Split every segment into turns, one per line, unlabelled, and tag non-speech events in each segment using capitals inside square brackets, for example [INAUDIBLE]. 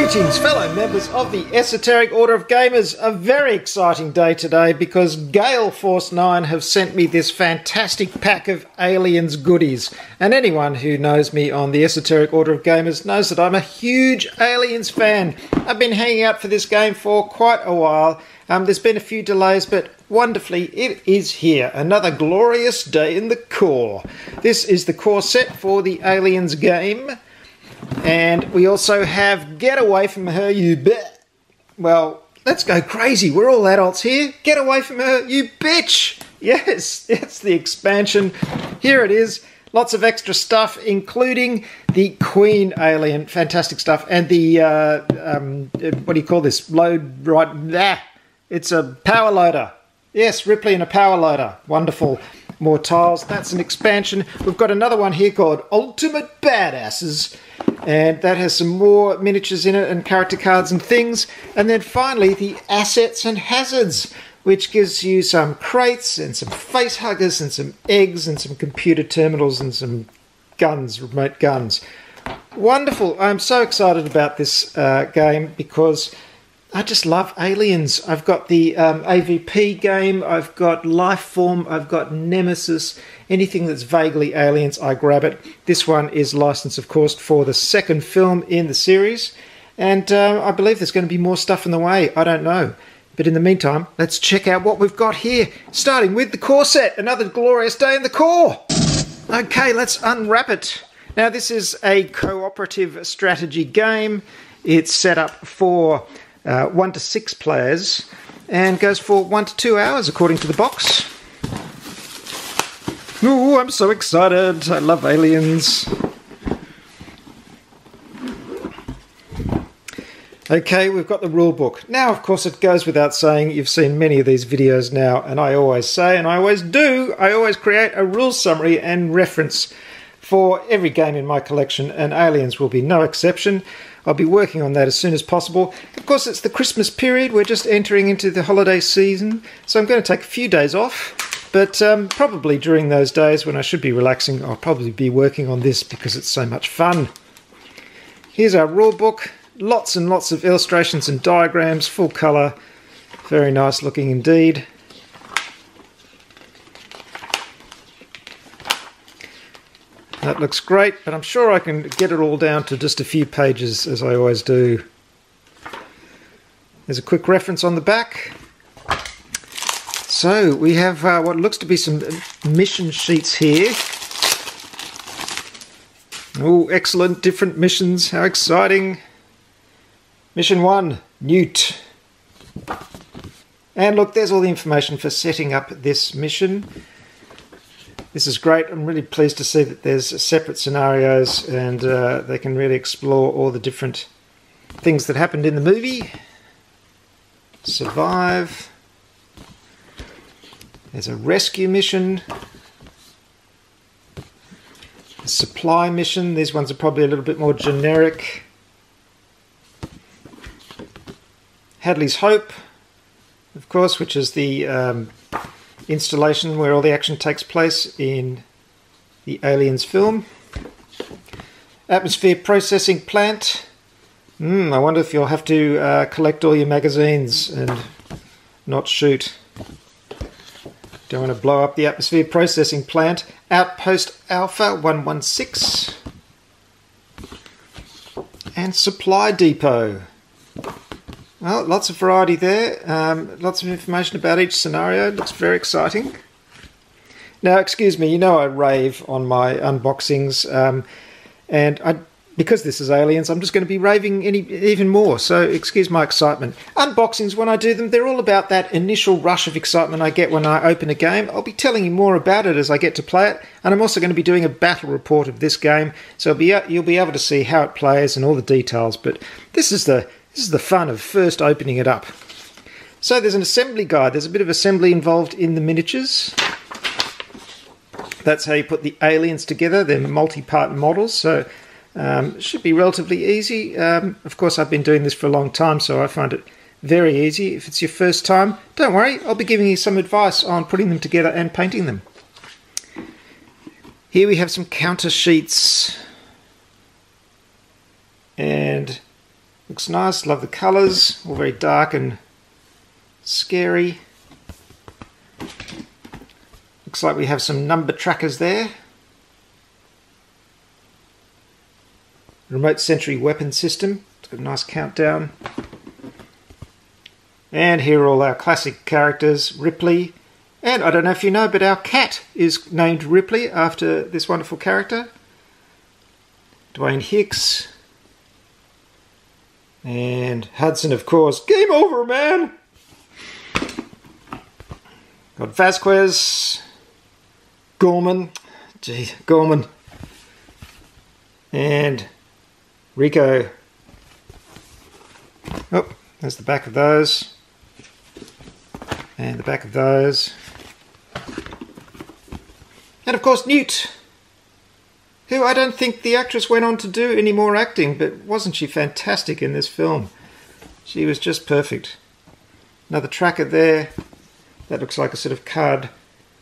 Greetings, fellow members of the Esoteric Order of Gamers. A very exciting day today because Gale Force 9 have sent me this fantastic pack of Aliens goodies. And anyone who knows me on the Esoteric Order of Gamers knows that I'm a huge Aliens fan. I've been hanging out for this game for quite a while. Um, there's been a few delays, but wonderfully, it is here. Another glorious day in the Corps. This is the core set for the Aliens game. And we also have Get Away From Her, You Bet. Well, let's go crazy. We're all adults here. Get Away From Her, You Bitch. [LAUGHS] Yes, it's the expansion. Here it is. Lots of extra stuff, including the Queen alien. Fantastic stuff. And the, uh, um, what do you call this? Load, right, ah, it's a power loader. Yes, Ripley and a power loader. Wonderful. More tiles. That's an expansion. We've got another one here called Ultimate Badasses and that has some more miniatures in it and character cards and things. And then finally, the assets and hazards, which gives you some crates and some face huggers and some eggs and some computer terminals and some guns, remote guns. Wonderful! I'm so excited about this uh, game because I just love aliens. I've got the um, AVP game, I've got Lifeform, I've got Nemesis. Anything that's vaguely aliens, I grab it. This one is licensed, of course, for the second film in the series. And uh, I believe there's going to be more stuff in the way. I don't know. But in the meantime, let's check out what we've got here. Starting with the core set. Another glorious day in the Corps. Okay, let's unwrap it. Now, this is a cooperative strategy game. It's set up for uh, one to six players and goes for one to two hours according to the box. Ooh, I'm so excited! I love aliens. Okay, we've got the rule book. Now, of course, it goes without saying you've seen many of these videos now, and I always say, and I always do, I always create a rule summary and reference for every game in my collection, and Aliens will be no exception. I'll be working on that as soon as possible. Of course, it's the Christmas period. We're just entering into the holiday season, so I'm going to take a few days off. But um, probably during those days when I should be relaxing, I'll probably be working on this because it's so much fun. Here's our rule book. Lots and lots of illustrations and diagrams, full colour. Very nice looking indeed. That looks great, but I'm sure I can get it all down to just a few pages as I always do. There's a quick reference on the back. So we have uh, what looks to be some mission sheets here. Oh, excellent, different missions. How exciting. Mission 1, Newt. And look, there's all the information for setting up this mission. This is great. I'm really pleased to see that there's separate scenarios and uh, they can really explore all the different things that happened in the movie. Survive. There's a rescue mission. A supply mission. These ones are probably a little bit more generic. Hadley's Hope, of course, which is the um, installation where all the action takes place in the Aliens film. Atmosphere processing plant. Hmm, I wonder if you'll have to uh, collect all your magazines and not shoot. Don't want to blow up the atmosphere processing plant. Outpost Alpha 116. And supply depot. Well, lots of variety there. Um, lots of information about each scenario. Looks very exciting. Now, excuse me, you know I rave on my unboxings, um, and I, because this is aliens, I'm just going to be raving any, even more. So, excuse my excitement. Unboxings, when I do them, they're all about that initial rush of excitement I get when I open a game. I'll be telling you more about it as I get to play it, and I'm also going to be doing a battle report of this game, so be, you'll be able to see how it plays and all the details. But this is the this is the fun of first opening it up. So there's an assembly guide. There's a bit of assembly involved in the miniatures. That's how you put the aliens together. They're multi-part models, so um, should be relatively easy. Um, of course, I've been doing this for a long time, so I find it very easy. If it's your first time, don't worry. I'll be giving you some advice on putting them together and painting them. Here we have some counter sheets. And Looks nice, love the colours, all very dark and scary. Looks like we have some number trackers there. Remote sentry weapon system. It's got a nice countdown. And here are all our classic characters Ripley. And I don't know if you know, but our cat is named Ripley after this wonderful character. Dwayne Hicks. And Hudson, of course. Game over, man! Got Vasquez. Gorman. Gee, Gorman. And Rico. Oh, there's the back of those. And the back of those. And of course, Newt, who I don't think the actress went on to do any more acting, but wasn't she fantastic in this film? She was just perfect. Another tracker there. That looks like a sort of card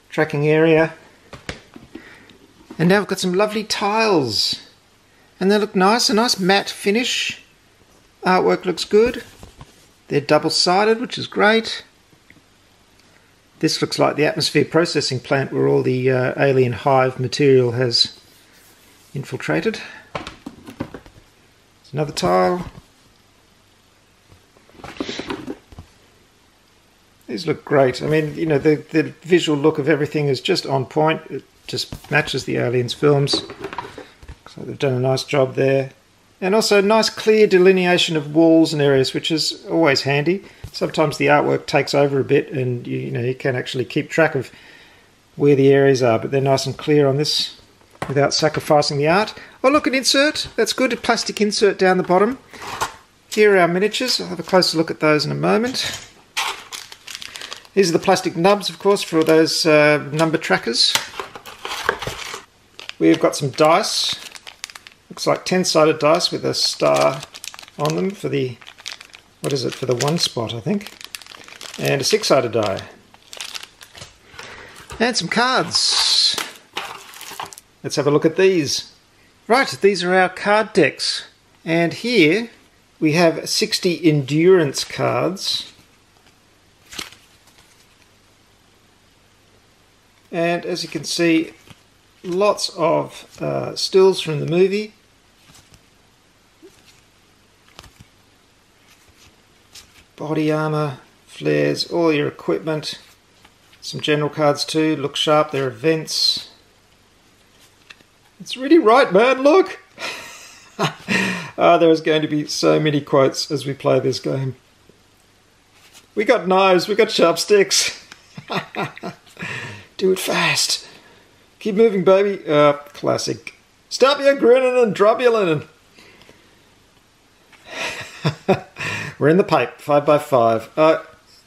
tracking area. And now we've got some lovely tiles. And they look nice, a nice matte finish. Artwork looks good. They're double sided, which is great. This looks like the atmosphere processing plant where all the uh, alien hive material has infiltrated. There's another tile. These look great. I mean, you know, the, the visual look of everything is just on point. It just matches the Aliens films. So they've done a nice job there. And also nice clear delineation of walls and areas, which is always handy. Sometimes the artwork takes over a bit and you, you know you can actually keep track of where the areas are, but they're nice and clear on this without sacrificing the art. Oh look, an insert. That's good, a plastic insert down the bottom. Here are our miniatures. I'll have a closer look at those in a moment. These are the plastic nubs, of course, for those uh, number trackers. We've got some dice Looks like 10 sided dice with a star on them for the, what is it, for the one spot, I think. And a six sided die. And some cards. Let's have a look at these. Right, these are our card decks. And here we have 60 endurance cards. And as you can see, lots of uh, stills from the movie body armor, flares, all your equipment. Some general cards too, look sharp, there are vents. It's really right, man, look! [LAUGHS] ah, there is going to be so many quotes as we play this game. We got knives, we got sharp sticks. [LAUGHS] Do it fast. Keep moving, baby. Uh, classic. Stop your grinning and drop your linen. [LAUGHS] We're in the pipe, five by five. Uh,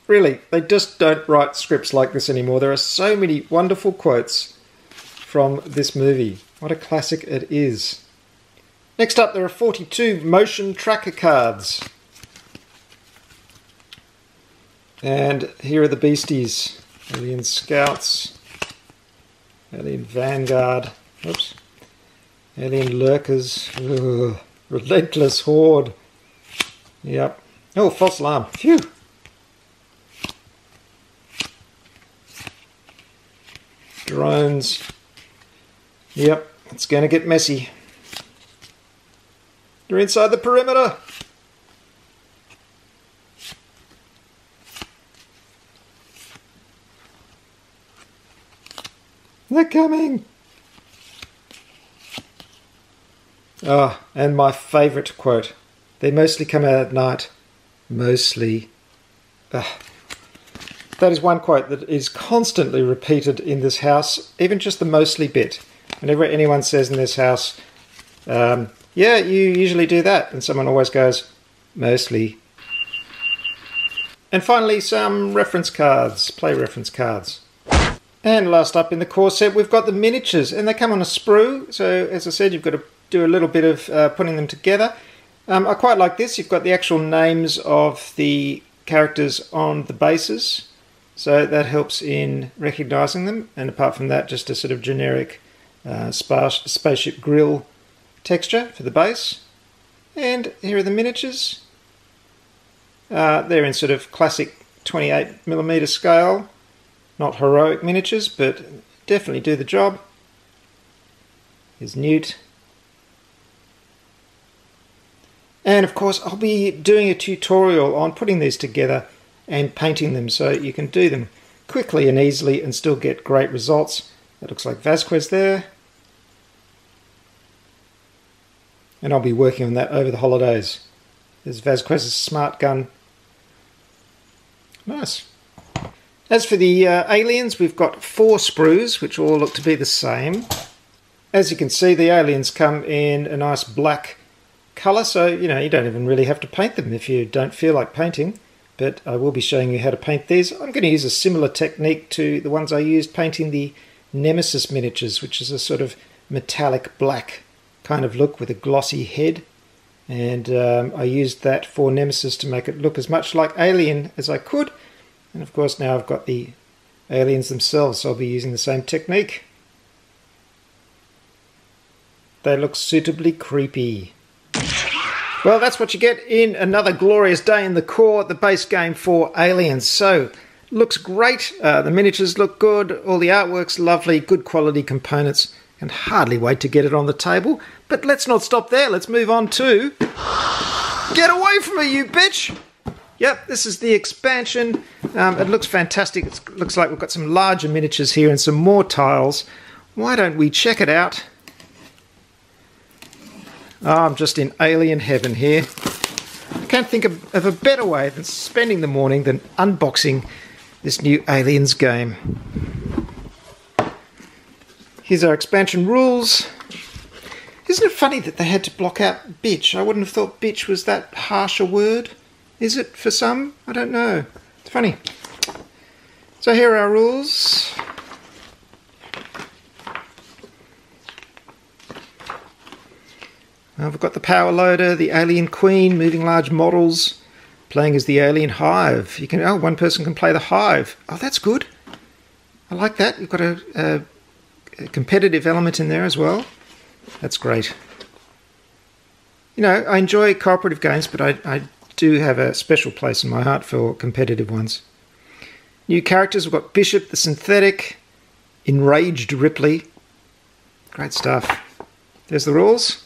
really, they just don't write scripts like this anymore. There are so many wonderful quotes from this movie. What a classic it is. Next up, there are 42 motion tracker cards. And here are the beasties Alien Scouts, Alien Vanguard, oops, Alien Lurkers, Ugh. Relentless Horde. Yep, Oh, false alarm. Phew. Drones. Yep, it's going to get messy. You're inside the perimeter. They're coming. Ah, oh, and my favourite quote. They mostly come out at night mostly. Uh, that is one quote that is constantly repeated in this house, even just the mostly bit. Whenever anyone says in this house, um, yeah, you usually do that, and someone always goes, mostly. And finally, some reference cards, play reference cards. And last up in the core set, we've got the miniatures, and they come on a sprue. So, as I said, you've got to do a little bit of uh, putting them together. Um, I quite like this. You've got the actual names of the characters on the bases, so that helps in recognizing them. And apart from that, just a sort of generic uh, spaceship grill texture for the base. And here are the miniatures. Uh, they're in sort of classic 28 millimeter scale, not heroic miniatures, but definitely do the job. Here's Newt. And of course, I'll be doing a tutorial on putting these together and painting them so you can do them quickly and easily and still get great results. That looks like Vasquez there. And I'll be working on that over the holidays. There's Vasquez's smart gun. Nice. As for the uh, aliens, we've got four sprues, which all look to be the same. As you can see, the aliens come in a nice black colour, so you know you don't even really have to paint them if you don't feel like painting. But I will be showing you how to paint these. I'm going to use a similar technique to the ones I used painting the Nemesis miniatures, which is a sort of metallic black kind of look with a glossy head. And um, I used that for Nemesis to make it look as much like Alien as I could. And of course now I've got the aliens themselves, so I'll be using the same technique. They look suitably creepy. Well, that's what you get in another glorious day in the Corps, the base game for Aliens. So, looks great. Uh, the miniatures look good. All the artwork's lovely. Good quality components. Can hardly wait to get it on the table. But let's not stop there. Let's move on to. Get away from me, you bitch! Yep, this is the expansion. Um, it looks fantastic. It looks like we've got some larger miniatures here and some more tiles. Why don't we check it out? Oh, I'm just in alien heaven here. I can't think of, of a better way than spending the morning than unboxing this new Aliens game. Here's our expansion rules. Isn't it funny that they had to block out bitch? I wouldn't have thought bitch was that harsh a word. Is it for some? I don't know. It's funny. So here are our rules. We've got the power loader, the alien queen, moving large models, playing as the alien hive. You can oh, one person can play the hive. Oh, that's good. I like that. You've got a, a, a competitive element in there as well. That's great. You know, I enjoy cooperative games, but I, I do have a special place in my heart for competitive ones. New characters, we've got Bishop the Synthetic, Enraged Ripley. Great stuff. There's the rules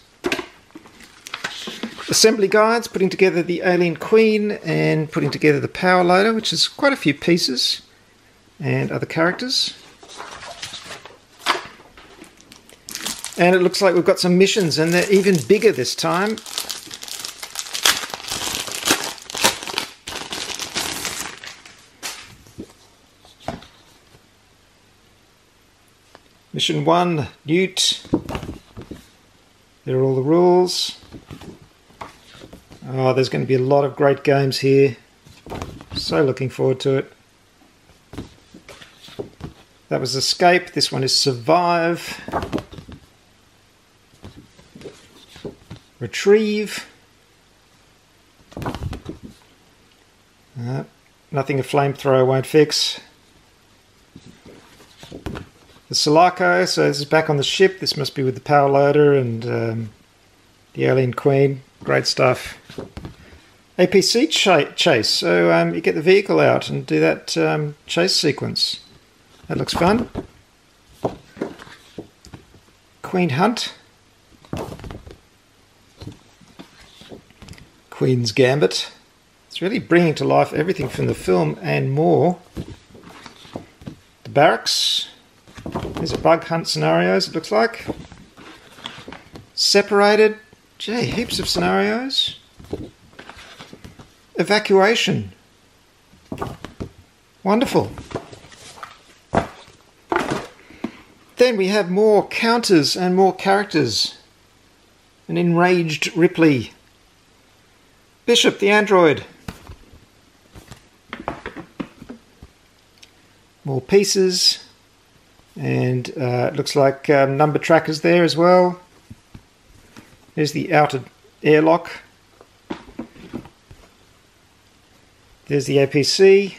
assembly guides, putting together the Alien Queen and putting together the power loader, which is quite a few pieces, and other characters. And it looks like we've got some missions, and they're even bigger this time. Mission 1, Newt. There are all the rules. Oh, there's going to be a lot of great games here. So looking forward to it. That was Escape. This one is Survive. Retrieve. Uh, nothing a flamethrower won't fix. The Sulaco, so this is back on the ship. This must be with the power loader and um, the Alien Queen. Great stuff. APC ch chase. So um, you get the vehicle out and do that um, chase sequence. That looks fun. Queen Hunt. Queen's Gambit. It's really bringing to life everything from the film and more. The barracks. These are bug hunt scenarios, it looks like. Separated. Gee, heaps of scenarios. Evacuation. Wonderful. Then we have more counters and more characters. An enraged Ripley. Bishop the android. More pieces. And uh, it looks like um, number trackers there as well. There's the outer airlock. There's the APC.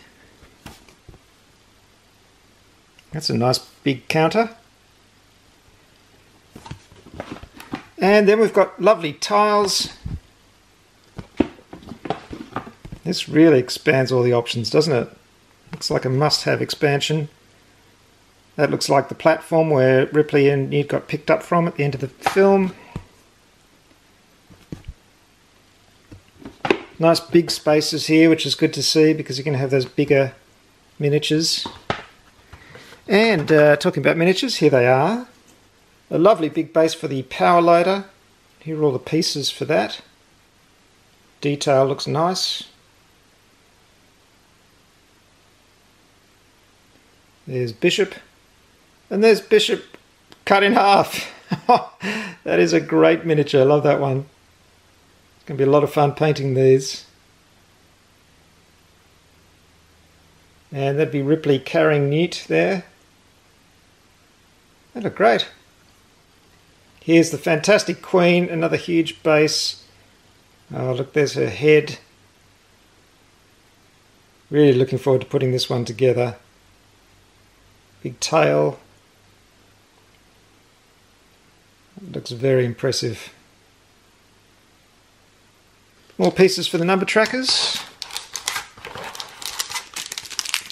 That's a nice big counter. And then we've got lovely tiles. This really expands all the options, doesn't it? Looks like a must-have expansion. That looks like the platform where Ripley and Newt got picked up from at the end of the film. Nice big spaces here, which is good to see because you can have those bigger miniatures. And uh, talking about miniatures, here they are. A lovely big base for the power loader. Here are all the pieces for that. Detail looks nice. There's Bishop. And there's Bishop cut in half. [LAUGHS] that is a great miniature. I love that one. Going to be a lot of fun painting these. And that'd be Ripley carrying Newt there. They look great. Here's the fantastic Queen, another huge base. Oh, look, there's her head. Really looking forward to putting this one together. Big tail. looks very impressive. More pieces for the number trackers.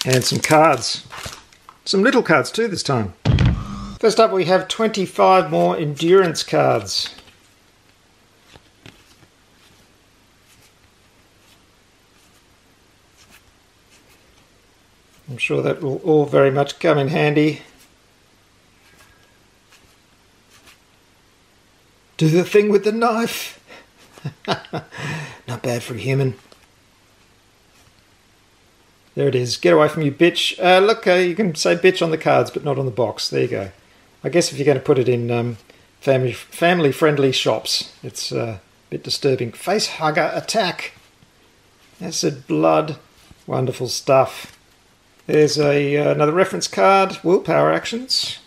And some cards. Some little cards too this time. First up we have 25 more endurance cards. I'm sure that will all very much come in handy. Do the thing with the knife. [LAUGHS] Not bad for a human. There it is. Get away from you, bitch. Uh, look, uh, you can say bitch on the cards, but not on the box. There you go. I guess if you're going to put it in um, family family friendly shops, it's uh, a bit disturbing. Face hugger attack. Acid blood. Wonderful stuff. There's a uh, another reference card. Willpower actions,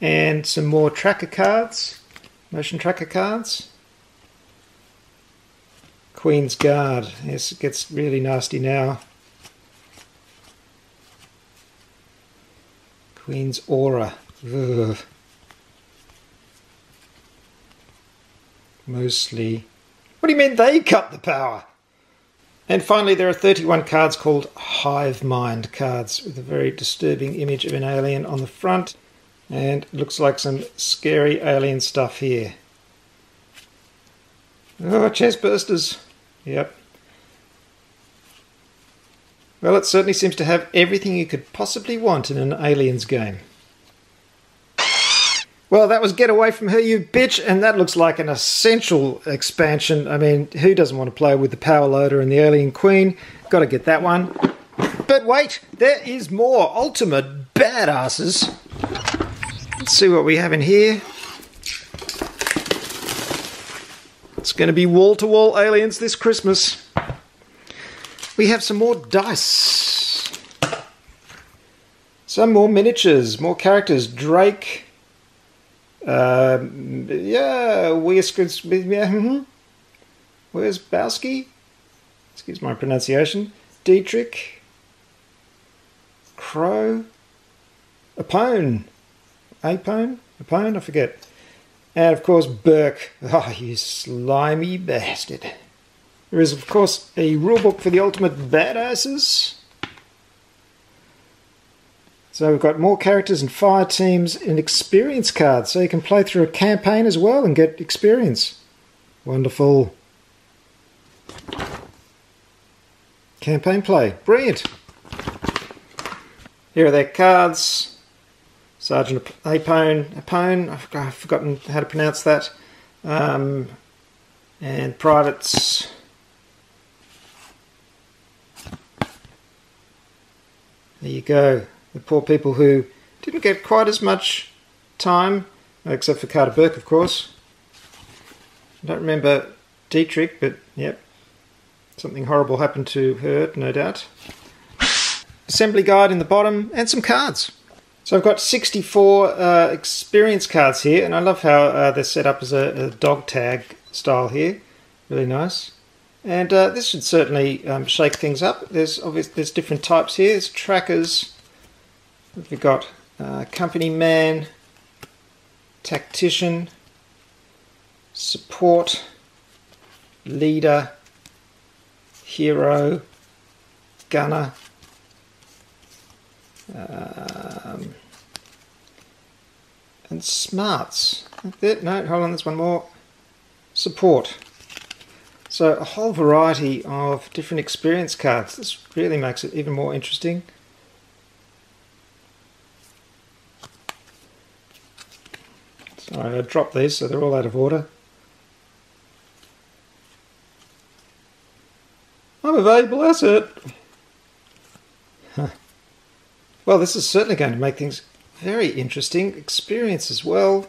and some more tracker cards. Motion tracker cards. Queen's Guard. Yes, it gets really nasty now. Queen's Aura. Ugh. Mostly. What do you mean they cut the power? And finally, there are 31 cards called Hive Mind cards with a very disturbing image of an alien on the front. And looks like some scary alien stuff here. Oh, chest bursters. Yep. Well, it certainly seems to have everything you could possibly want in an Aliens game. Well, that was Get Away From Her, You Bitch, and that looks like an essential expansion. I mean, who doesn't want to play with the Power Loader and the Alien Queen? Got to get that one. But wait, there is more ultimate badasses. Let's see what we have in here. It's going to be wall to wall aliens this Christmas. We have some more dice. Some more miniatures, more characters. Drake. Uh, yeah, where's, yeah, hmm. Wierzbowski? Excuse my pronunciation. Dietrich. Crowe. Apone. Apone? Apone? I forget. And of course, Burke. Oh, [LAUGHS] you slimy bastard. There is, of course, a rulebook for the ultimate badasses. So we've got more characters and fire teams and experience cards, so you can play through a campaign as well and get experience. Wonderful. Campaign play. Brilliant. Here are their cards. Sergeant Apone, Apone, I've forgotten how to pronounce that, um, and privates. There you go. The poor people who didn't get quite as much time, except for Carter Burke, of course. I don't remember Dietrich, but yep, something horrible happened to her, no doubt. Assembly guide in the bottom, and some cards. So I've got 64 uh, experience cards here, and I love how uh, they're set up as a, a, dog tag style here. Really nice. And uh, this should certainly um, shake things up. There's obviously there's different types here. There's trackers. We've got uh, company man, tactician, support, leader, hero, gunner. Um, and smarts. No, hold on, there's one more. Support. So a whole variety of different experience cards. This really makes it even more interesting. Sorry, I dropped these so they're all out of order. I'm a valuable asset. Huh. [LAUGHS] Well, this is certainly going to make things very interesting. Experience as well.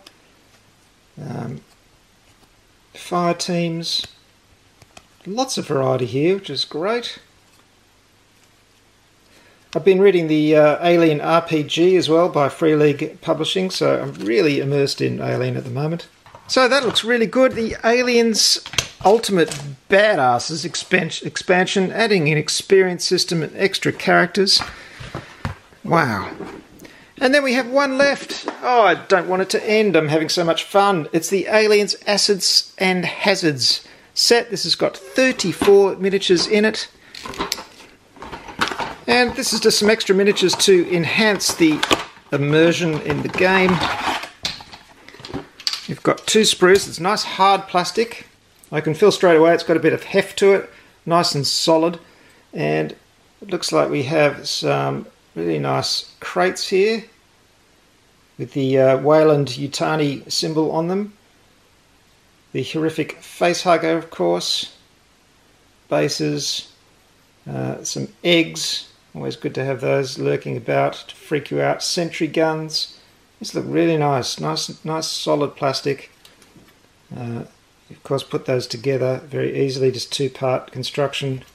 Um, fire teams. Lots of variety here, which is great. I've been reading the uh, Alien RPG as well by Free League Publishing, so I'm really immersed in Alien at the moment. So that looks really good. The Aliens Ultimate Badasses expansion, adding an experience system and extra characters. Wow. And then we have one left. Oh, I don't want it to end. I'm having so much fun. It's the Aliens Assets and Hazards set. This has got 34 miniatures in it. And this is just some extra miniatures to enhance the immersion in the game. You've got two sprues. It's nice hard plastic. I can feel straight away it's got a bit of heft to it. Nice and solid. And it looks like we have some Really nice crates here with the uh, Weyland-Yutani symbol on them. The horrific face hugger, of course. Bases, uh, some eggs, always good to have those lurking about to freak you out. Sentry guns, these look really nice, nice, nice solid plastic. Uh, of course, put those together very easily, just two-part construction.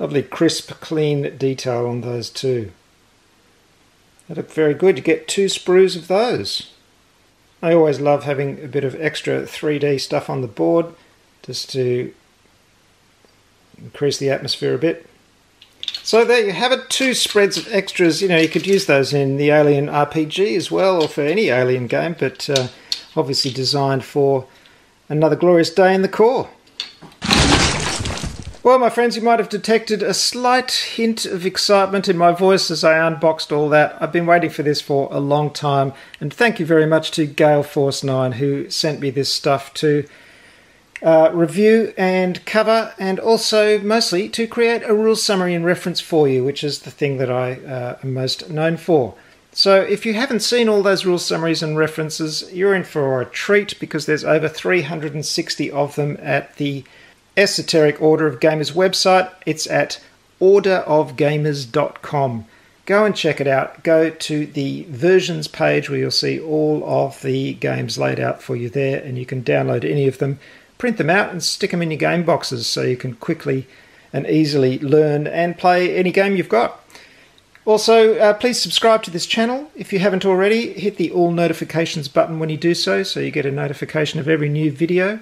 Lovely crisp, clean detail on those too. They look very good. You get two sprues of those. I always love having a bit of extra 3D stuff on the board just to increase the atmosphere a bit. So there you have it, two sprues of extras. You know, you could use those in the Alien RPG as well, or for any Alien game, but uh, obviously designed for another glorious day in the Corps. Well, my friends, you might have detected a slight hint of excitement in my voice as I unboxed all that. I've been waiting for this for a long time, and thank you very much to Gale Force 9 who sent me this stuff to uh, review and cover, and also mostly to create a rule summary and reference for you, which is the thing that I uh, am most known for. So, if you haven't seen all those rule summaries and references, you're in for a treat because there's over 360 of them at the Esoteric Order of Gamers website. It's at orderofgamers.com. Go and check it out. Go to the versions page where you'll see all of the games laid out for you there, and you can download any of them, print them out, and stick them in your game boxes so you can quickly and easily learn and play any game you've got. Also, uh, please subscribe to this channel. If you haven't already, hit the all notifications button when you do so, so you get a notification of every new video.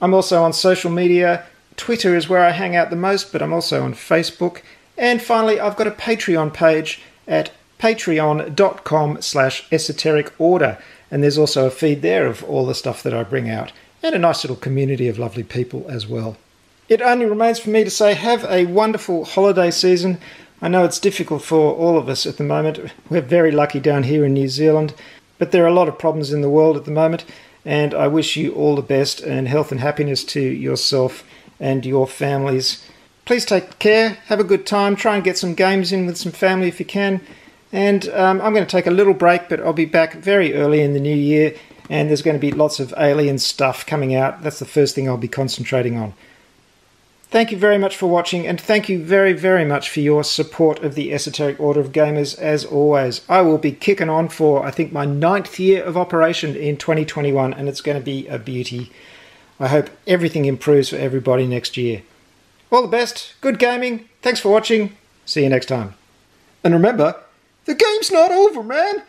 I'm also on social media. Twitter is where I hang out the most, but I'm also on Facebook. And finally, I've got a Patreon page at patreon.com slash esoteric order. And there's also a feed there of all the stuff that I bring out and a nice little community of lovely people as well. It only remains for me to say have a wonderful holiday season. I know it's difficult for all of us at the moment. We're very lucky down here in New Zealand, but there are a lot of problems in the world at the moment. And I wish you all the best and health and happiness to yourself and your families. Please take care, have a good time, try and get some games in with some family if you can. And um, I'm going to take a little break, but I'll be back very early in the new year. And there's going to be lots of alien stuff coming out. That's the first thing I'll be concentrating on. Thank you very much for watching, and thank you very, very much for your support of the Esoteric Order of Gamers as always. I will be kicking on for, I think, my ninth year of operation in 2021, and it's going to be a beauty. I hope everything improves for everybody next year. All the best, good gaming, thanks for watching, see you next time. And remember, the game's not over, man!